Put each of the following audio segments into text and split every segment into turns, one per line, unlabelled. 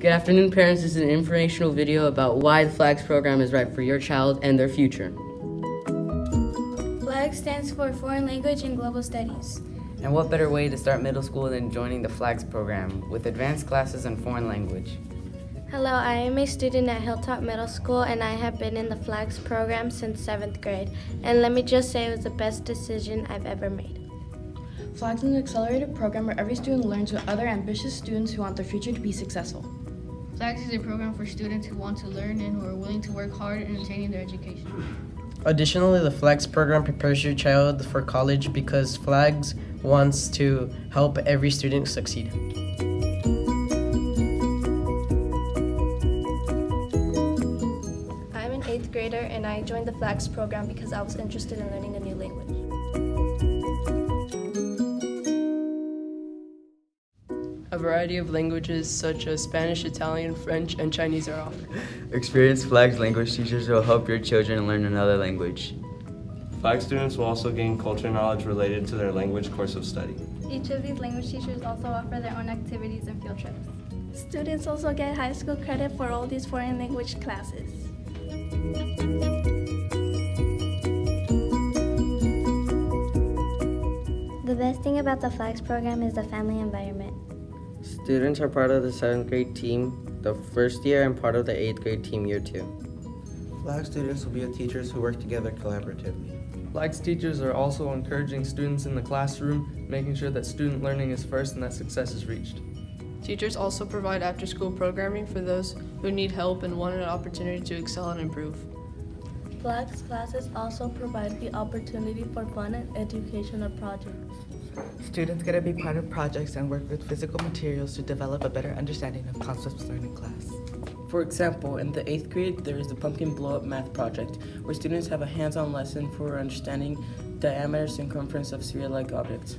Good afternoon, parents. This is an informational video about why the FLAGS program is right for your child and their future.
FLAGS stands for Foreign Language and Global Studies.
And what better way to start middle school than joining the FLAGS program with advanced classes in foreign language?
Hello, I am a student at Hilltop Middle School and I have been in the FLAGS program since 7th grade. And let me just say it was the best decision I've ever made.
FLAGS is an accelerated program where every student learns with other ambitious students who want their future to be successful.
FLAGS is a program for students who want to learn and who are willing to work hard in attaining their education.
Additionally, the FLAGS program prepares your child for college because FLAGS wants to help every student succeed.
I'm an eighth grader and I joined the FLAGS program because I was interested in learning a new language.
A variety of languages such as Spanish, Italian, French, and Chinese are offered.
Experienced FLAGS language teachers will help your children learn another language.
FLAG students will also gain culture knowledge related to their language course of study.
Each of these language teachers also offer their own activities and field trips.
Students also get high school credit for all these foreign language classes.
The best thing about the FLAGS program is the family environment.
Students are part of the 7th grade team the first year and part of the 8th grade team year 2.
FLAG students will be the teachers who work together collaboratively.
FLAGS teachers are also encouraging students in the classroom, making sure that student learning is first and that success is reached.
Teachers also provide after school programming for those who need help and want an opportunity to excel and improve.
FLAGS classes also provide the opportunity for fun and educational projects.
Students get to be part of projects and work with physical materials to develop a better understanding of concepts learned in class.
For example, in the 8th grade, there is the Pumpkin Blow Up Math Project, where students have a hands-on lesson for understanding diameter circumference of sphere-like objects.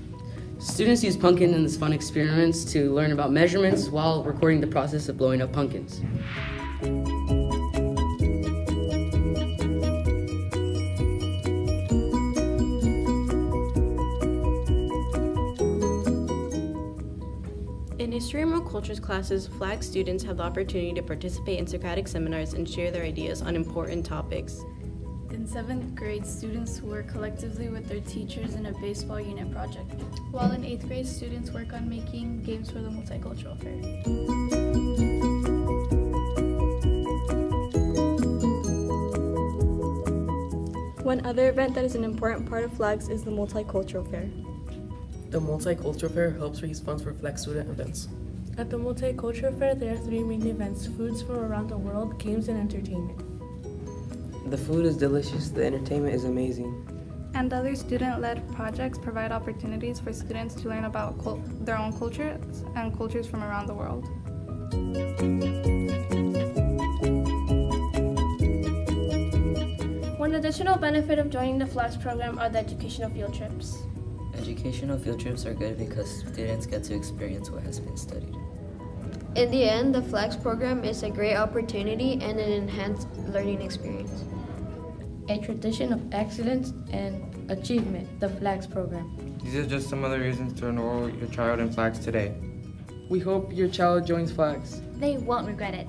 Students use pumpkin in this fun experiments to learn about measurements while recording the process of blowing up pumpkins.
In History and World Cultures classes, FLAG students have the opportunity to participate in Socratic seminars and share their ideas on important topics.
In seventh grade, students work collectively with their teachers in a baseball unit project.
While in eighth grade, students work on making games for the multicultural fair.
One other event that is an important part of FLAGS is the Multicultural Fair.
The Multicultural Fair helps raise funds for FLAG student events.
At the Multicultural Fair, there are three main events foods from around the world, games, and entertainment.
The food is delicious, the entertainment is amazing.
And other student led projects provide opportunities for students to learn about their own cultures and cultures from around the world.
One additional benefit of joining the FLAGS program are the educational field trips.
Educational field trips are good because students get to experience what has been studied.
In the end, the FLAGS program is a great opportunity and an enhanced learning experience.
A tradition of excellence and achievement, the FLAGS program.
These are just some of the reasons to enroll your child in FLAGS today.
We hope your child joins FLAGS.
They won't regret it.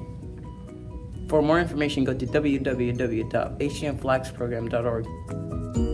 For more information, go to www.hgmflagsprogram.org.